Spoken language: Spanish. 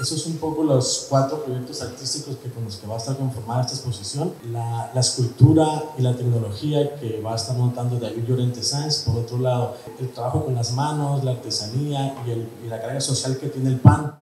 Esos son un poco los cuatro proyectos artísticos que, con los que va a estar conformada esta exposición. La, la escultura y la tecnología que va a estar montando David Llorente Sáenz. Por otro lado, el trabajo con las manos, la artesanía y, el, y la carga social que tiene el pan.